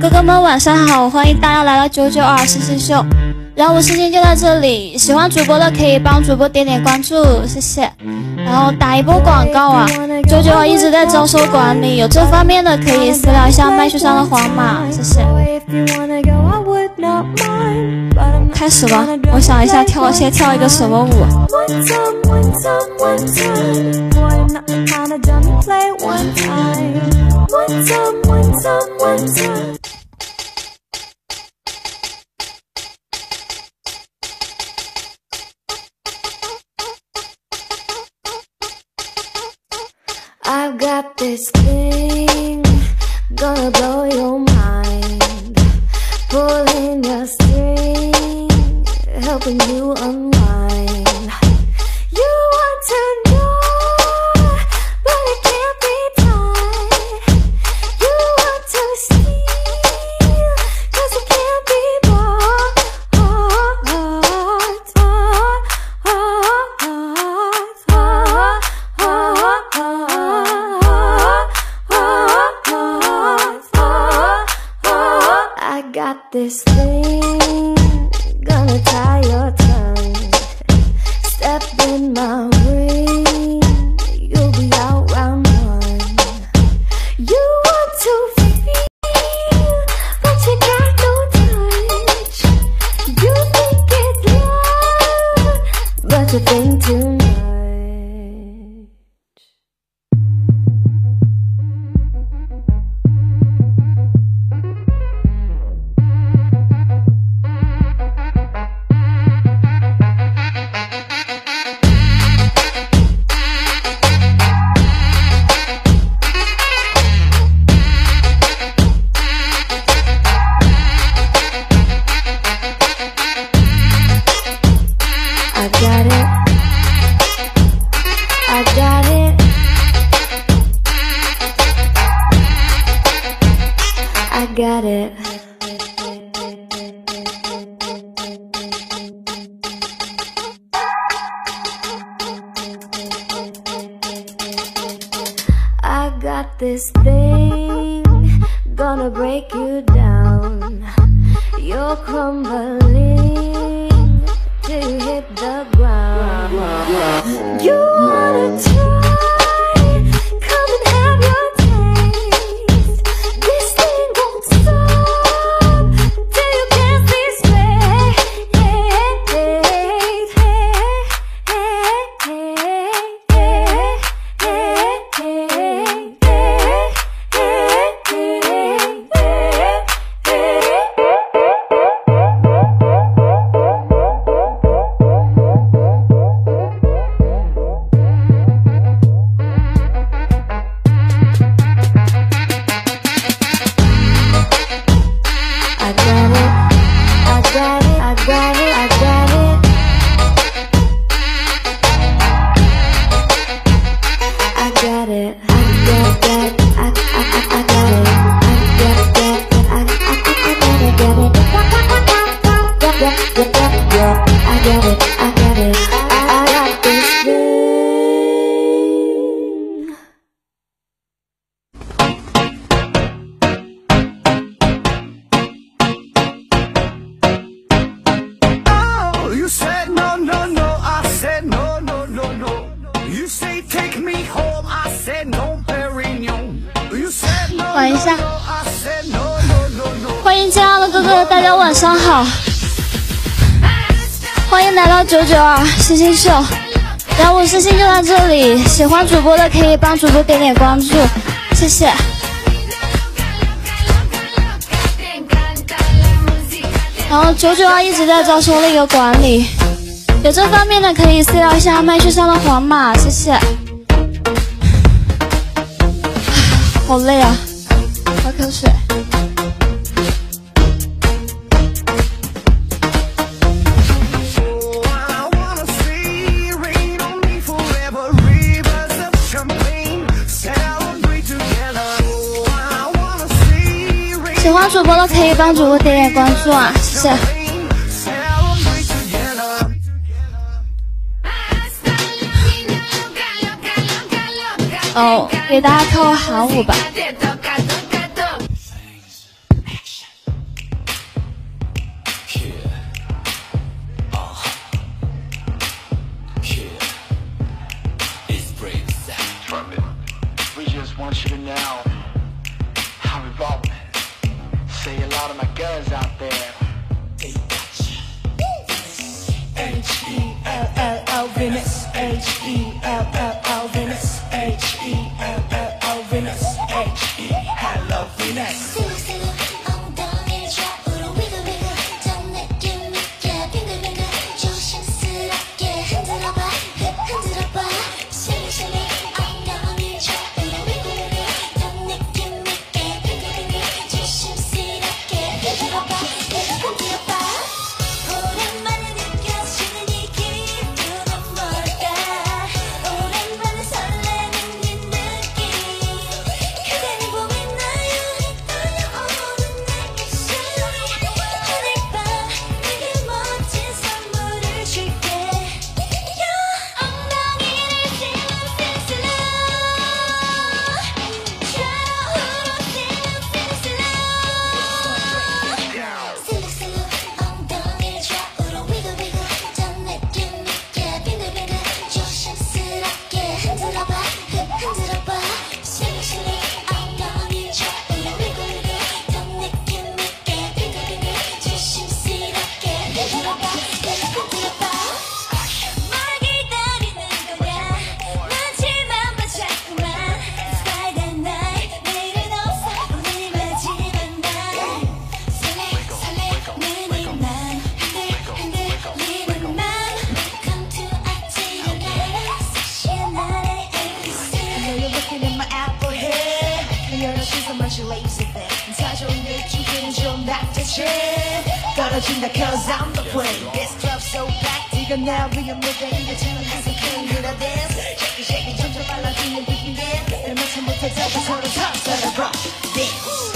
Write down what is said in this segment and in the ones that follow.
哥哥们晚上好，欢迎大家来到九九二星星秀，然后我星星就在这里，喜欢主播的可以帮主播点点关注，谢谢。然后打一波广告啊，九九二一直在招收管理，有这方面的可以私聊一下麦序上的黄马，谢谢。开始吧，我想一下跳先跳一个什么舞。someone's in my this thing gonna break you down. You're crumbling till you hit the ground. You wanna try? 等一下欢迎进来的哥哥，大家晚上好，欢迎来到九九二星星秀，然后我星星就在这里，喜欢主播的可以帮主播点点关注，谢谢。然后九九二一直在招收那个管理，有这方面的可以私聊一下麦序上的黄马，谢谢。好累啊，喝水，喜欢主播的可以帮主播点点关注啊。谢谢哦，给大家跳个好舞吧。she's a bunch of ladies in bed And such a you can jump back to chin Gotta drink cause I'm the queen This club so packed You can now we a mother You can tell me he's a king with a dance Shake it, shake it, jump, jump, I'll let you in And I'm not someone to tell you the top's gonna rock, dance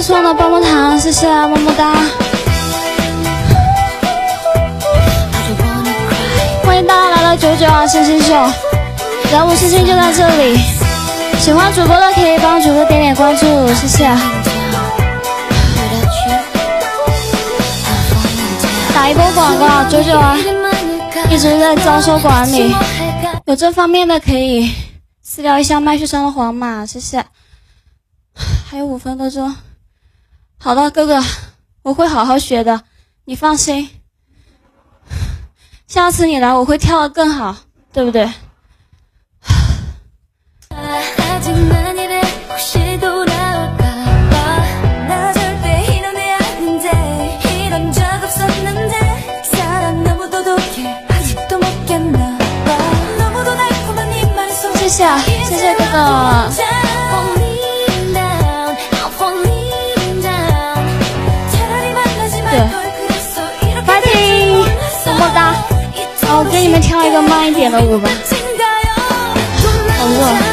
送的棒棒糖，谢谢么么哒。欢迎大家来到九九啊，星星秀。人物星星就在这里，喜欢主播的可以帮主播点点关注，谢谢。打一波广告，九九啊，一直在招收管理，有这方面的可以私聊一下麦序上的黄马，谢谢。还有五分多钟。好的，哥哥，我会好好学的，你放心。下次你来，我会跳的更好，对不对？谢谢，谢谢哥哥。给你们跳一个慢一点的舞吧。好热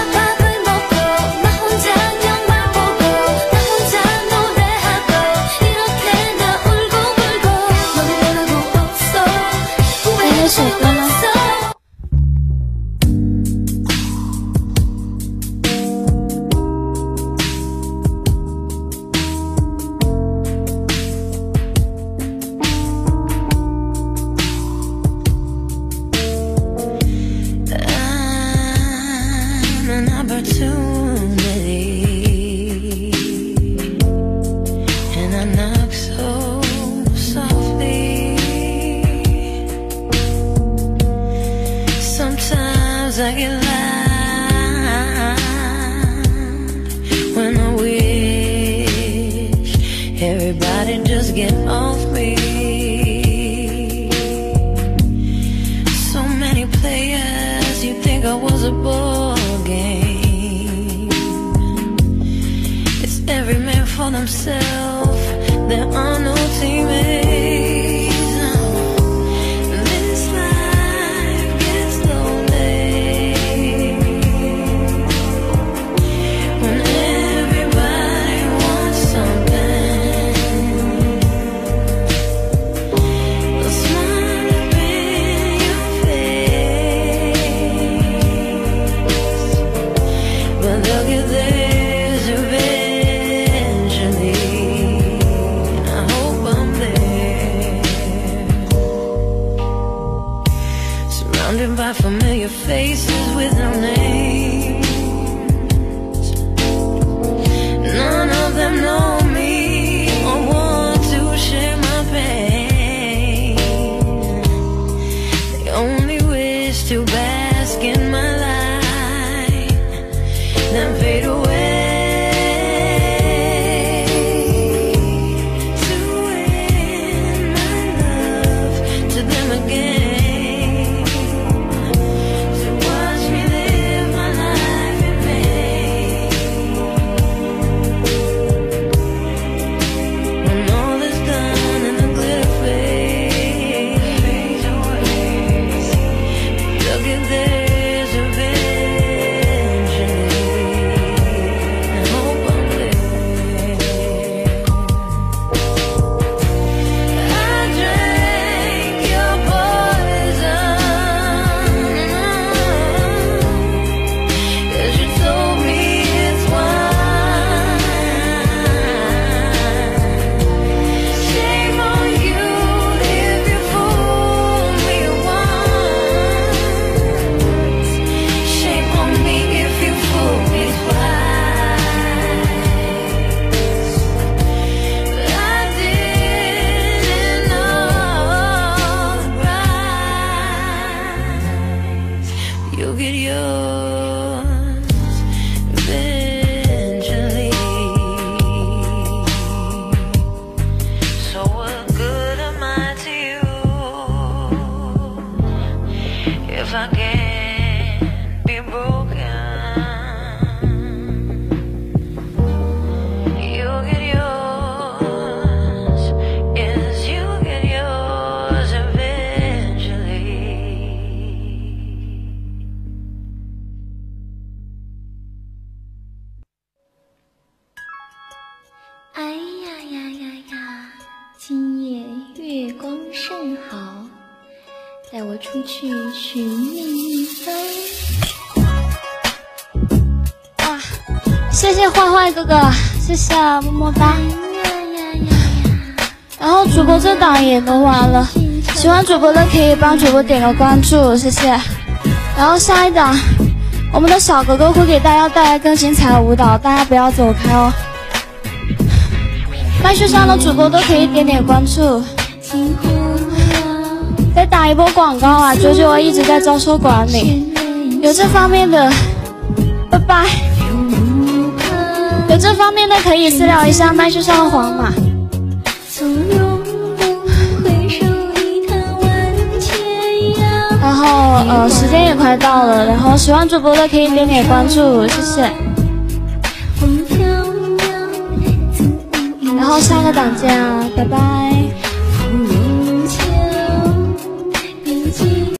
Everybody just get off me. So many players, you think I was a ball game. It's every man for themselves, there are no teammates. By familiar faces with no names. 谢谢坏坏哥哥，谢谢么么哒。然后主播这档也弄完了，喜欢主播的可以帮主播点个关注，谢谢。然后下一档，我们的小哥哥会给大家带来更精彩的舞蹈，大家不要走开哦。麦序上的主播都可以点点关注。再打一波广告啊！九九一直在招收管理，有这方面的，拜拜。有这方面的可以私聊一下麦序上的皇马。然后呃，时间也快到了，然后喜欢主播的可以点点关注，谢谢。然后下个档见啊，拜拜。